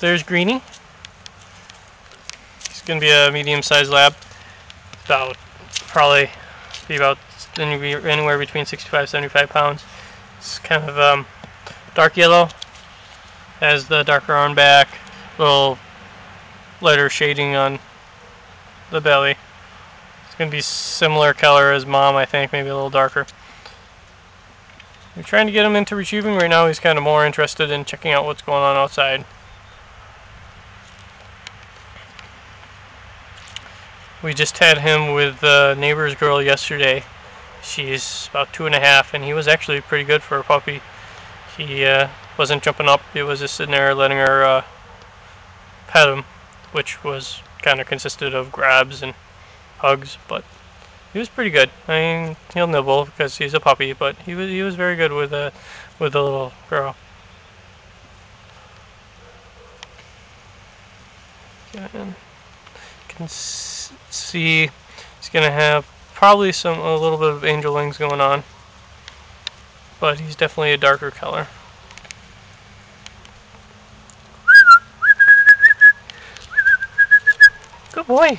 there's Greenie. He's going to be a medium-sized lab. About, probably be about anywhere between 65 75 pounds. It's kind of um, dark yellow. Has the darker on back, little lighter shading on the belly. It's going to be similar color as mom, I think, maybe a little darker. We're trying to get him into retrieving right now. He's kind of more interested in checking out what's going on outside. We just had him with the neighbor's girl yesterday. She's about two and a half, and he was actually pretty good for a puppy. He uh, wasn't jumping up. He was just sitting there letting her uh, pet him, which was kind of consisted of grabs and hugs, but he was pretty good. I mean, he'll nibble because he's a puppy, but he was he was very good with a with the little girl. And can see he's gonna have probably some a little bit of angel wings going on, but he's definitely a darker color. Good boy.